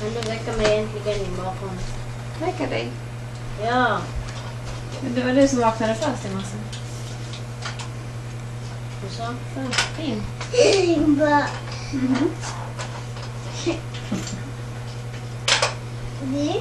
du väcka mig äntligen imorgon? Väcka dig. Ja. Men Det var du som vaknade först i morse. Och så? Fin. Ja, det